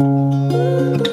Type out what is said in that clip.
Música